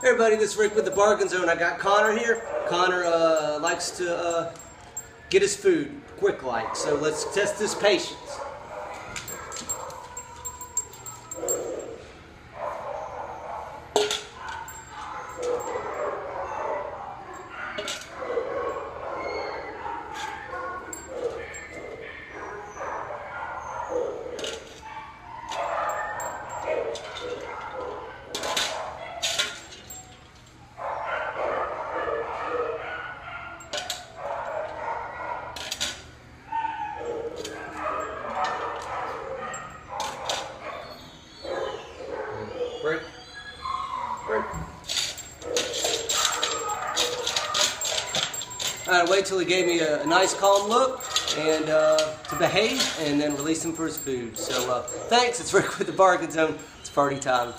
Hey everybody, this is Rick with the Barking Zone. I got Connor here. Connor uh, likes to uh, get his food quick like, so let's test his patience. Break. Break. Alright, wait till he gave me a, a nice calm look and uh, to behave and then release him for his food. So uh, thanks, it's Rick with the Barking Zone. It's party time.